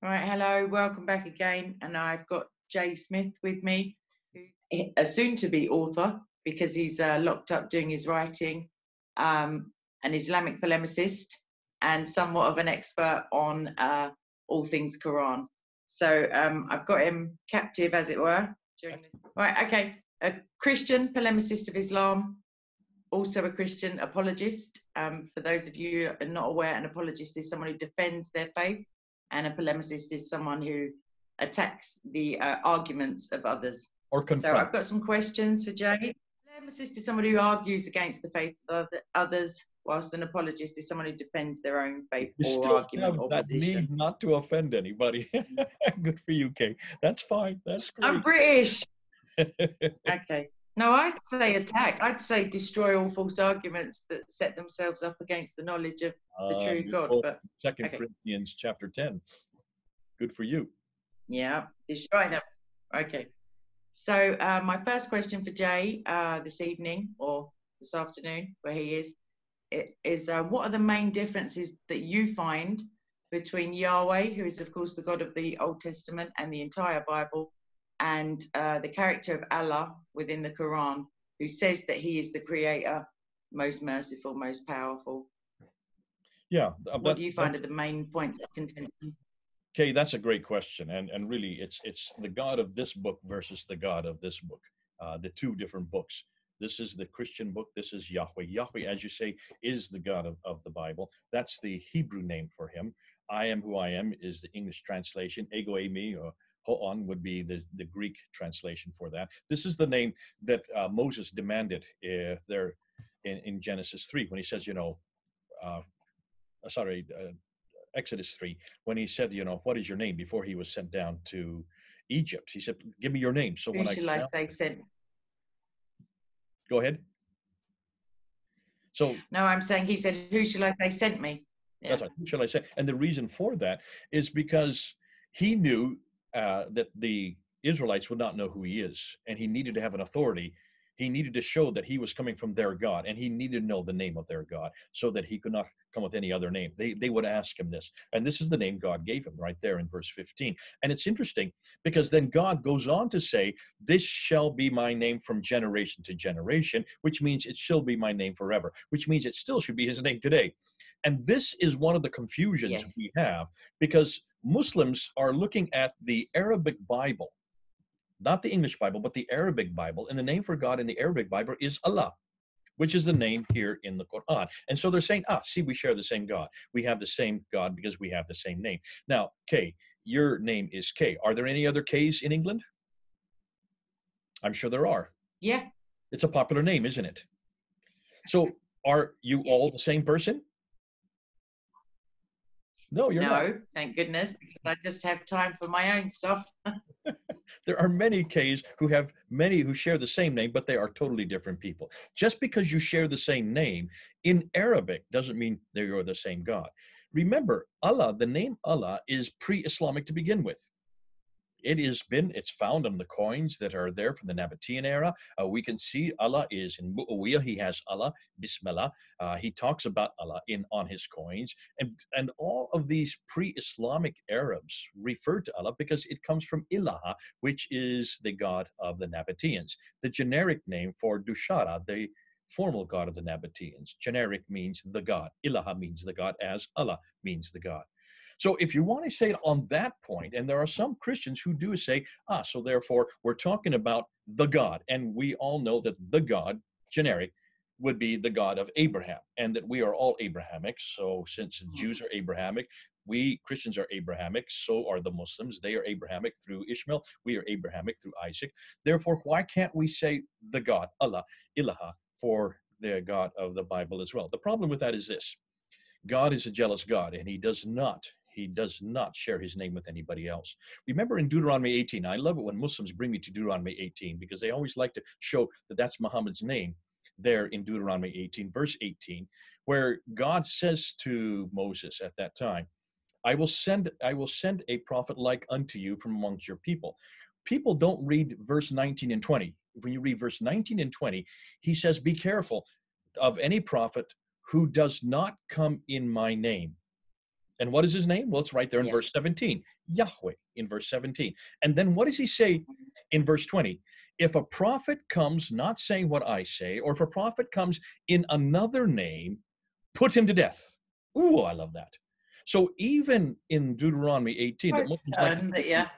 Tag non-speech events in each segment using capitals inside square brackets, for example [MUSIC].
Right, hello, welcome back again. And I've got Jay Smith with me, a soon to be author because he's uh, locked up doing his writing, um, an Islamic polemicist, and somewhat of an expert on uh, all things Quran. So um, I've got him captive, as it were. During this. Right, okay. A Christian polemicist of Islam, also a Christian apologist. Um, for those of you who are not aware, an apologist is someone who defends their faith and a polemicist is someone who attacks the uh, arguments of others. Or So I've got some questions for Jay. Polemicist is someone who argues against the faith of others, whilst an apologist is someone who defends their own faith you or argument or that position. need not to offend anybody. [LAUGHS] Good for you, Kay. That's fine. That's I'm. British. [LAUGHS] Okay. No, I'd say attack. I'd say destroy all false arguments that set themselves up against the knowledge of the Uh, true God. But Second okay. Corinthians chapter 10. Good for you. Yeah, destroy them. Okay. So uh, my first question for Jay uh, this evening or this afternoon, where he is, is uh, what are the main differences that you find between Yahweh, who is of course the God of the Old Testament and the entire Bible, and uh, the character of Allah within the Quran, who says that He is the Creator, most merciful, most powerful. Yeah. uh, What do you find are the main points of contention? Okay, that's a great question, and and really, it's it's the God of this book versus the God of this book, uh, the two different books. This is the Christian book. This is Yahweh. Yahweh, as you say, is the God of, of the Bible. That's the Hebrew name for him. I am who I am is the English translation. Ego eimi or ho on would be the, the Greek translation for that. This is the name that uh, Moses demanded uh, there in, in Genesis 3 when he says, you know, uh, uh, sorry, uh, Exodus 3, when he said, you know, what is your name before he was sent down to Egypt? He said, give me your name. So Who when I, shall I say sent? Go ahead. So No, I'm saying he said, Who shall I say sent me? Yeah. That's right. Who shall I say? And the reason for that is because he knew uh, that the Israelites would not know who he is, and he needed to have an authority. He needed to show that he was coming from their God, and he needed to know the name of their God so that he could not come with any other name. They, they would ask him this. And this is the name God gave him right there in verse 15. And it's interesting because then God goes on to say, This shall be my name from generation to generation, which means it shall be my name forever, which means it still should be his name today. And this is one of the confusions Yes. we have because Muslims are looking at the Arabic Bible, not the English Bible, but the Arabic Bible. And the name for God in the Arabic Bible is Allah, which is the name here in the Quran. And so they're saying, ah, see, we share the same God. We have the same God because we have the same name. Now, Kay, your name is Kay. Are there any other Ks in England? I'm sure there are. Yeah. It's a popular name, isn't it? So are you all the same person? No, you're not. no, not. thank goodness, because I just have time for my own stuff. [LAUGHS] There are many Ks who have many who share the same name, but they are totally different people. Just because you share the same name in Arabic doesn't mean they are the same God. Remember, Allah, the name Allah is pre-Islamic to begin with. It has been, it's found on the coins that are there from the Nabatean era. Uh, we can see Allah is in Mu'awiyah, he has Allah, Bismillah. Uh, he talks about Allah in on his coins. And, and all of these pre-Islamic Arabs refer to Allah because it comes from Ilaha, which is the god of the Nabateans. The generic name for Dushara, the formal god of the Nabateans. Generic means the god. Ilaha means the god, as Allah means the god. So if you want to say it on that point, and there are some Christians who do say, ah, so therefore we're talking about the God, and we all know that the God, generic, would be the God of Abraham, and that we are all Abrahamic. So since Jews are Abrahamic, we Christians are Abrahamic, so are the Muslims. They are Abrahamic through Ishmael, we are Abrahamic through Isaac. Therefore, why can't we say the God, Allah, Ilaha, for the God of the Bible as well? The problem with that is this God is a jealous God, and He does not he does not share his name with anybody else. Remember in Deuteronomy 18, I love it when Muslims bring me to Deuteronomy 18 because they always like to show that that's Muhammad's name there in Deuteronomy 18, verse 18, where God says to Moses at that time, I will send I will send a prophet like unto you from amongst your people. people don't read verse 19 and 20. When you read verse 19 and 20, he says, Be careful of any prophet who does not come in my name. And what is his name? Well, it's right there in Yes. verse 17 Yahweh in verse 17. And then what does he say in verse 20? If a prophet comes not saying what I say, or if a prophet comes in another name, put him to death. Ooh, I love that. So even in Deuteronomy 18, that like yeah.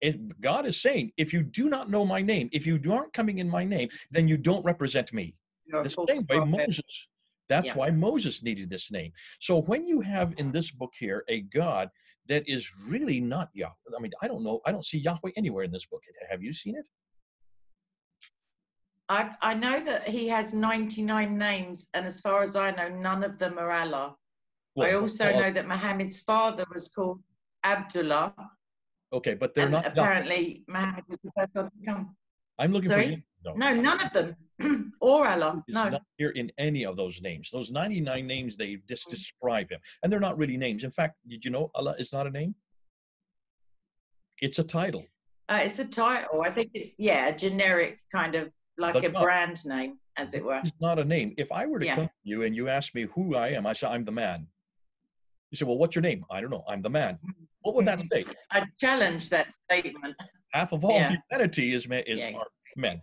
it, God is saying, if you do not know my name, if you aren't coming in my name, then you don't represent me. You're The same way prophet. Moses. That's Yeah. why Moses needed this name. So when you have in this book here a God that is really not Yahweh, I mean, I don't know, I don't see Yahweh anywhere in this book. Have you seen it? I, I know that he has 99 names, and as far as I know, none of them are Allah. I also well, know that Muhammad's father was called Abdullah, Okay, but they're not. Yahweh. apparently Muhammad was the first one to come. I'm looking Sorry? for. No, No, none of them, [CLEARS THROAT] or Allah. No, not here in any of those names. Those 99 names, they just Mm. describe him. And they're not really names. In fact, did you know Allah is not a name? It's a title. uh, it's a title. I think it's yeah, a generic kind of like The a God. brand name, as it were. It's not a name. If I were to Yeah. come to you and you ask me who I am, I say, I'm the man. You say, well, what's your name? I don't know. I'm the man. What would that say? I challenge that statement. Half of all Yeah. humanity is, ma- is Yeah, men.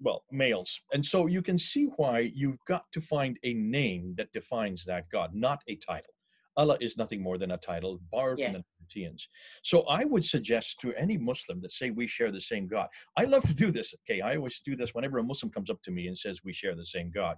Well, males. And so you can see why you've got to find a name that defines that God, not a title. Allah is nothing more than a title borrowed Yes. from the Nabateans. So I would suggest to any Muslim that say we share the same God. I love to do this. Okay, I always do this whenever a Muslim comes up to me and says we share the same God.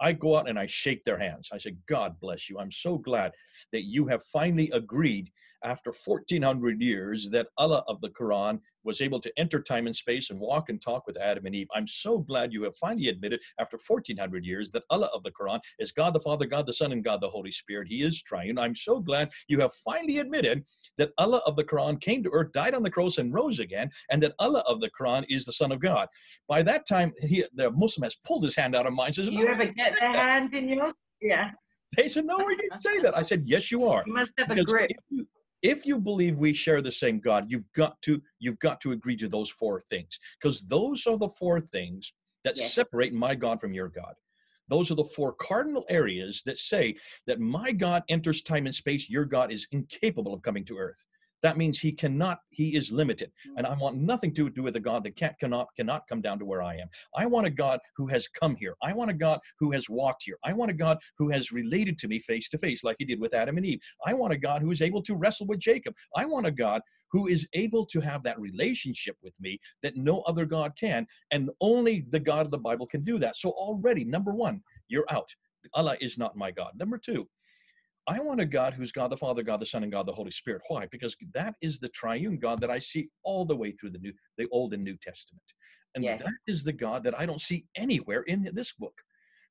I go out and I shake their hands. I say, God bless you. I'm so glad that you have finally agreed after 1400 years that Allah of the Quran was able to enter time and space and walk and talk with Adam and Eve. I'm so glad you have finally admitted after 1400 years that Allah of the Quran is God the Father, God the Son, and God the Holy Spirit. He is triune. I'm so glad you have finally admitted that Allah of the Quran came to earth, died on the cross, and rose again, and that Allah of the Quran is the Son of God. By that time, he, the Muslim has pulled his hand out of mine says, Do "No, you ever get their hand in yours? Yeah, They said, No, we didn't say that. I said, Yes, you [LAUGHS] are. you must have a grip. if you, if you believe we share the same God, you've got to you've got to agree to those four things. Because those are the four things that Yes. separate my God from your God. Those are the four cardinal areas that say that my God enters time and space, your God is incapable of coming to earth. That means he cannot, he is limited. And I mm. want nothing to do with a God that can't cannot cannot come down to where I am. I want a God who has come here. I want a God who has walked here. I want a God who has related to me face to face, like he did with Adam and Eve. I want a God who is able to wrestle with Jacob. I want a God who is able to have that relationship with me that no other God can. And only the God of the Bible can do that. So already, number one, you're out. Allah is not my God. Number two, I want a God who's God the Father, God the Son, and God the Holy Spirit. Why? Because that is the triune God that I see all the way through the New, the Old and New Testament. And Yes. that is the God that I don't see anywhere in this book.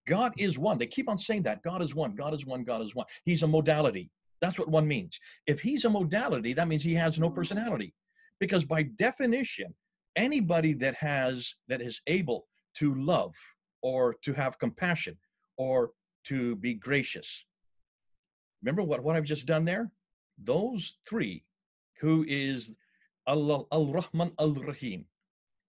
God is one. They keep on saying that. God is one. God is one. God is one. He's a modality. That's what one means. If he's a modality, that means he has no personality. Because by definition, anybody that has that is able to love or to have compassion or to be gracious. Remember what, what I've just done there? Those three, who is Allah Al Rahman Al Rahim.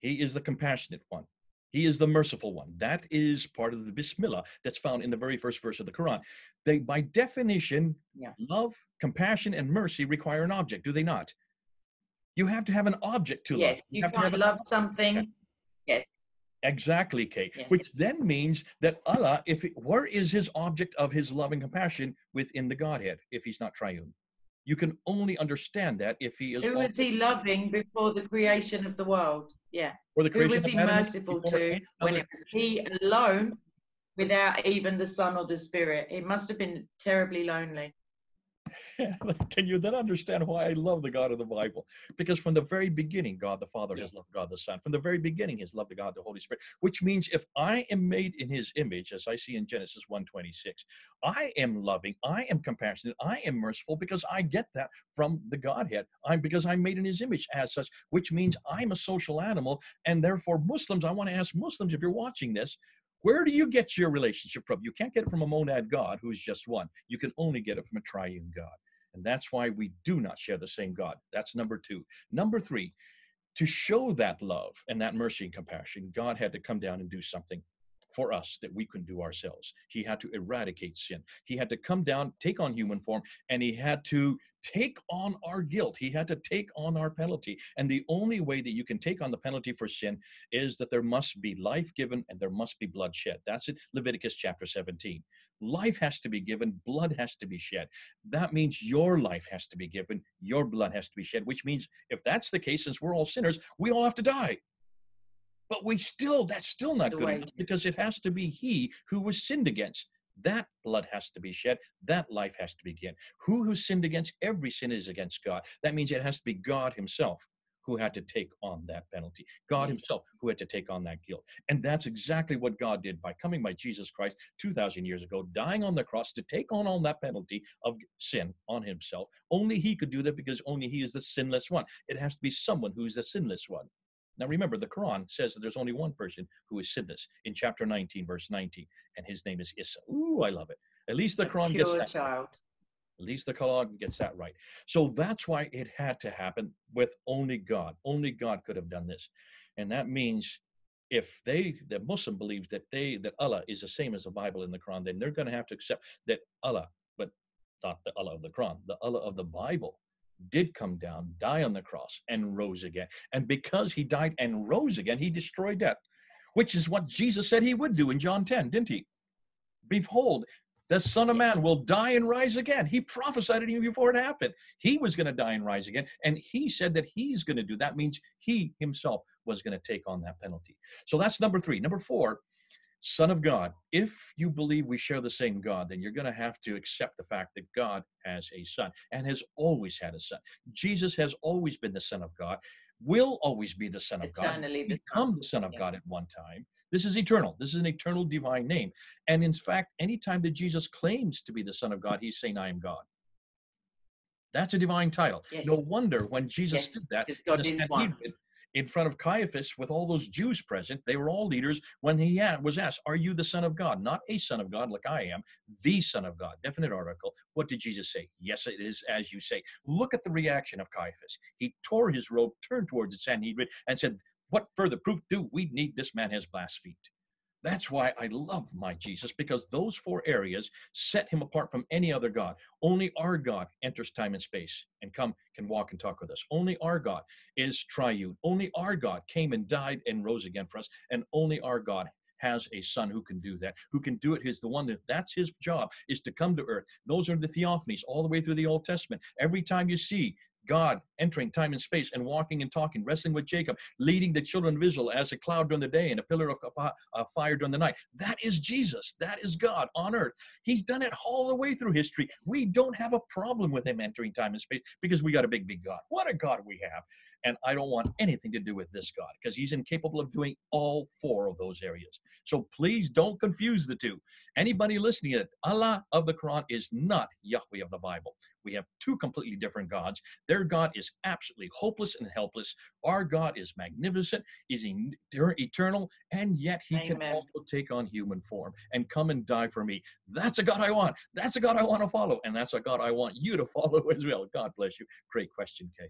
He is the compassionate one. He is the merciful one. That is part of the Bismillah that's found in the very first verse of the Quran. They, by definition, Yeah. love, compassion, and mercy require an object, do they not? You have to have an object to love. Yes, you have to have can't an love something. Exactly, Kay. Yes. Which then means that Allah, if it, where is his object of his love and compassion within the Godhead, if he's not triune? You can only understand that if he is Who was he loving before the creation of the world? Yeah. or the creation Who was he Adam merciful to when it was he alone without even the Son or the Spirit? It must have been terribly lonely. [LAUGHS] Can you then understand why I love the God of the Bible? Because from the very beginning, God the Father has loved God the Son. From the very beginning, He's loved the God the Holy Spirit. Which means if I am made in His image, as I see in Genesis 1:26, I am loving, I am compassionate, I am merciful because I get that from the Godhead. I'm because I'm made in His image as such, which means I'm a social animal, and therefore Muslims. I want to ask Muslims if you're watching this. Where do you get your relationship from? You can't get it from a monad God who is just one. You can only get it from a triune God. And that's why we do not share the same God. That's number two. Number three, to show that love and that mercy and compassion, God had to come down and do something for us that we couldn't do ourselves. He had to eradicate sin. He had to come down, take on human form, and he had to take on our guilt. He had to take on our penalty. And the only way that you can take on the penalty for sin is that there must be life given and there must be blood shed. That's it, Leviticus chapter 17. Life has to be given, blood has to be shed. That means your life has to be given, your blood has to be shed, which means if that's the case, since we're all sinners, we all have to die. But we still, that's still not good enough because it has to be he who was sinned against. That blood has to be shed. That life has to begin. Who who sinned against? Every sin is against God. That means it has to be God himself who had to take on that penalty. God himself who had to take on that guilt. And that's exactly what God did by coming by Jesus Christ 2,000 years ago, dying on the cross to take on all that penalty of sin on himself. Only he could do that because only he is the sinless one. It has to be someone who is the sinless one. Now remember, the Quran says that there's only one person who is sinless in chapter 19, verse 19, and his name is Isa. Ooh, I love it. At least the Quran gets that. child. At least the Quran gets that right. So that's why it had to happen with only God. Only God could have done this. And that means if they the Muslim believes that they that Allah is the same as the Bible in the Quran, then they're going to have to accept that Allah, but not the Allah of the Quran, the Allah of the Bible did come down, die on the cross, and rose again. And because he died and rose again, he destroyed death, which is what Jesus said he would do in John 10, didn't he? Behold, the Son of Man will die and rise again. He prophesied it even before it happened. He was going to die and rise again. And he said that he's going to do that means he himself was going to take on that penalty. So that's number three. Number four, Son of God. If you believe we share the same God, then you're going to have to accept the fact that God has a son and has always had a son. Jesus has always been the Son of God, will always be the Son of God, Eternally the become the Son of. God at one time. This is eternal. This is an eternal divine name. And in fact, anytime that Jesus claims to be the Son of God, he's saying, I am God. That's a divine title. Yes. No wonder when Jesus Yes, did that God in is one. In front of Caiaphas with all those Jews present, they were all leaders. When he was asked, Are you the Son of God? Not a Son of God like I am, the Son of God. Definite article. What did Jesus say? Yes, it is as you say. Look at the reaction of Caiaphas. He tore his robe, turned towards the Sanhedrin, and said, What further proof do we need? This man has blasphemed. That's why I love my Jesus, because those four areas set him apart from any other God. Only our God enters time and space and come can walk and talk with us. Only our God is triune. Only our God came and died and rose again for us. And only our God has a son who can do that, who can do it. He's the one that that's his job is to come to earth. Those are the theophanies all the way through the Old Testament. Every time you see God entering time and space and walking and talking, wrestling with Jacob, leading the children of Israel as a cloud during the day and a pillar of uh, fire during the night. That is Jesus. That is God on earth. He's done it all the way through history. We don't have a problem with him entering time and space because we got a big, big God. What a God we have. And I don't want anything to do with this God because he's incapable of doing all four of those areas. So please don't confuse the two. Anybody listening to it, Allah of the Quran is not Yahweh of the Bible. We have two completely different gods. Their God is absolutely hopeless and helpless. Our God is magnificent, is eternal, and yet he can also take on human form and come and die for me. That's a God I want. That's a God I want to follow. And that's a God I want you to [LAUGHS] follow as well. God bless you. Great question, Kay.